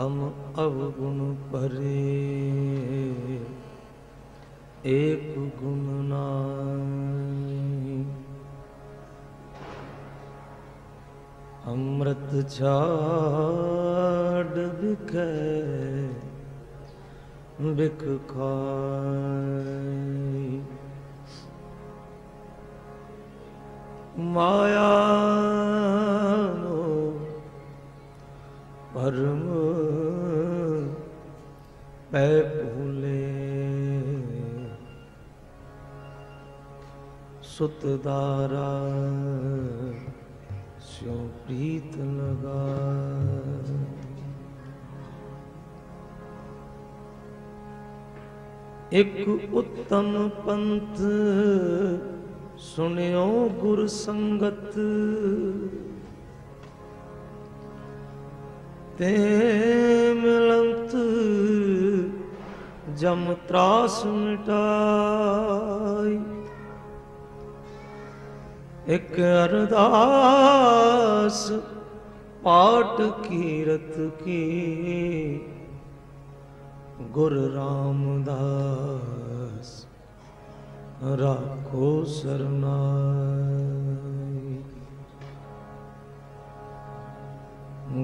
ਹਮ ਅਵਗੁਣ ਭਰੇ। ਏਕ ਗੁਣ ਨਾਹੀ। ਅੰਮ੍ਰਿਤ ਛਾੜ ਬਿਖੈ ਬਿਖ ਖਾਈ ਮਾਇਆ ਨੋ ਪਰਮ ਪੈ ਭੂਲੇ। ਸੁਤ ਦਾਰਾ ਸਿਉ ਪ੍ਰੀਤ ਲਗਾ। ਇੱਕ ਉੱਤਮ ਪੰਥ ਸੁਣਿਓ ਗੁਰ ਸੰਗਤ। ਤੇ ਮਿਲੰਤ ਜਮ ਤਰਾਸ ਮਿਟਾਈ। ਇੱਕ ਅਰਦਾਸ ਪਾਠ ਕੀਰਤ ਕੀ ਗੁਰ ਰਾਮਦਾਸ ਰਾਖੋ ਸਰਨਾਈ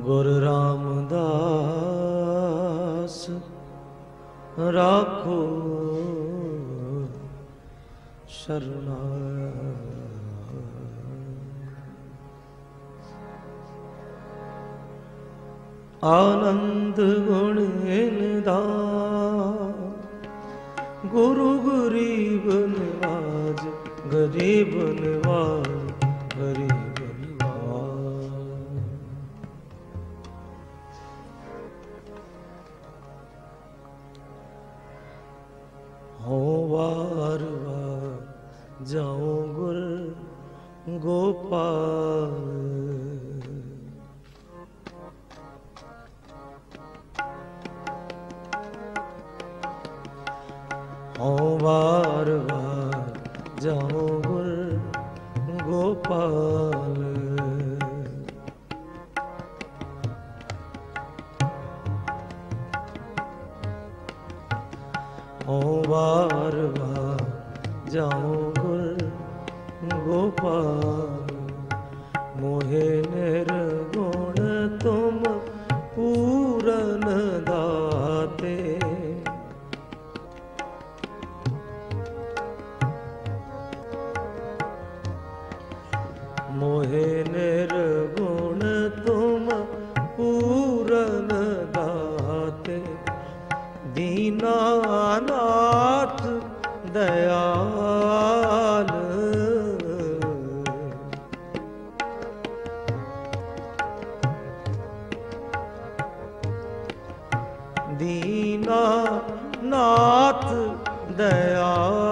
ਗੁਰ ਰਾਮਦਾਸ ਰਾਖੋ ਸ਼ਰਨਾ ਆਨੰਦ ਗੁਣ ਦਾ ਗੁਰੂ ਗਰੀਬ ਨਵਾਜ ਗਰੀਬ ਨਵਾਜ ਗਰੀਬ ਗੋਪਾਲ। ਹਉ ਵਾਰ ਵਾਰ ਜਾਉ ਗੁਰ ਗੋਪਾਲ। ਹਉ ਵਾਰ ਵਾਰ ਜਾਉ ਗੋਪਾਲ ਮੋਹਿ ਨਿਰਗੁਣ ਤੁਮ ਪੂਰਨ ਦਾਤੇ। ਮੋਹਿ ਨਿਰਗੁਣ ਤੁਮ ਪੂਰਨ ਦਾਤੇ। ਦੀਨਾਨਾਥ ਦਇਆ ਦੀਨਾ ਨਾਥ ਦਇਆਲ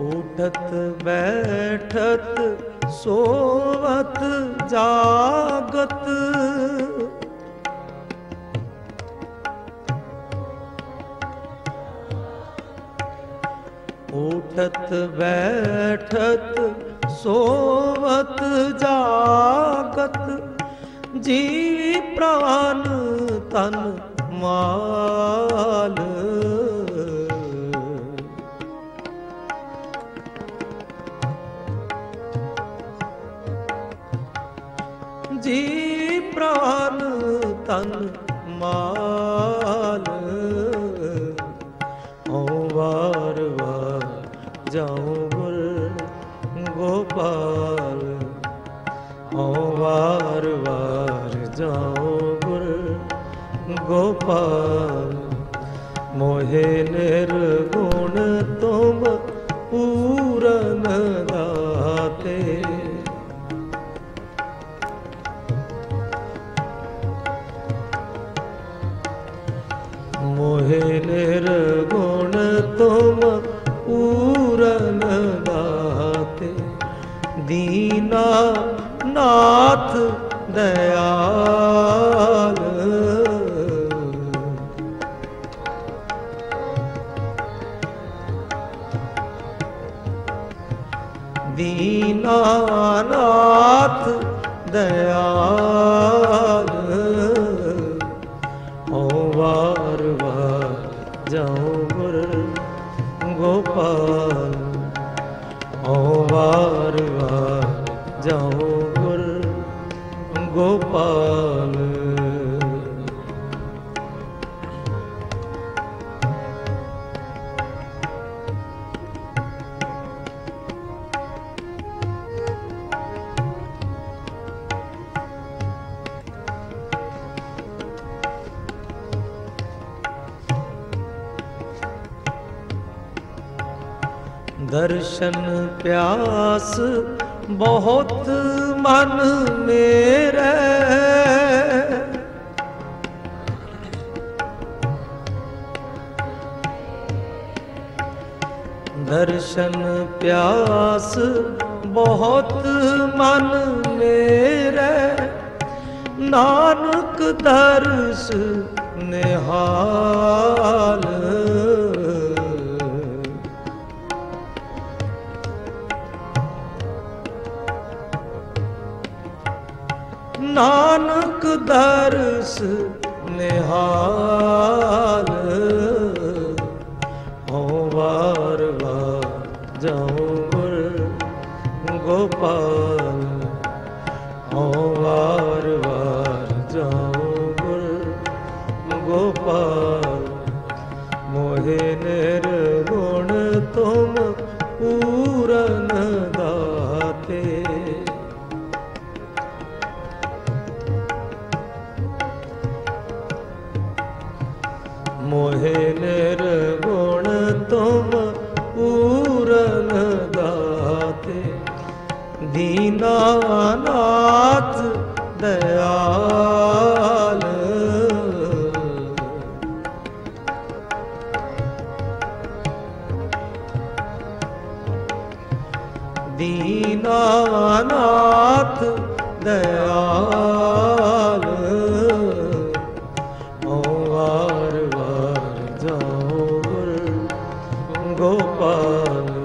ਉਠਤ ਬੈਠਤ ਸੋਵਤ ਜਾਗਤ। ਉਠਤ ਬੈਠਤ ਸੋਵਤ ਜਾਗਤ। ਜੀਵ ਪ੍ਰਾਨ ਤਨ ਮਾਲ। ਤਨ ਮਾਲ। ਓ ਵਾਰ ਵਾਰ ਜਾਉ ਗੁਰ ਗੋਪਾਲ। ਓ ਵਾਰ ਵਾਰ ਜਾਉ ਗੁਰ ਗੋਪਾਲ। ਮੋਹਿ ਨਿਰਗੁਣ ਦੀਨਾ ਨਾਥ ਦਇਆਲ। ਦੀਨਾਨਾਥ ਦਇਆਲ। ਜਾਓ ਗੁਰ ਗੋਪਾਲ। ਦਰਸ਼ਨ ਪਿਆਸ ਬਹੁਤ ਮਨ ਮੇਰੇ। ਦਰਸ਼ਨ ਪਿਆਸ ਬਹੁਤ ਮਨ ਮੇਰੇ। ਨਾਨਕ ਦਰਸ ਨਿਹਾਲ। ਨਾਨਕ ਦਰਸ ਨਿਹਾਲ। ਹੋ ਵਾਰ ਵਾਰ ਜਾਉ ਗੁਰ ਗੋਪਾਲ। ਹੋ ਵਾਰ ਵਾਰ ਜਾਉ ਗੁਰ ਗੋਪਾਲ। ਮੋਹਿ ਨਿਰਗੁਣ ਤੁਮ ਮੋਹਿ ਨਿਰਗੁਣ ਤੁਮ ਪੂਰਨ ਦਾਤੇ। ਦੀਨਾਨਾਥ ਦਇਆਲ। ਦੀਨਾਨਾਥ ਦਇਆਲ। ਗੋਪਾਲ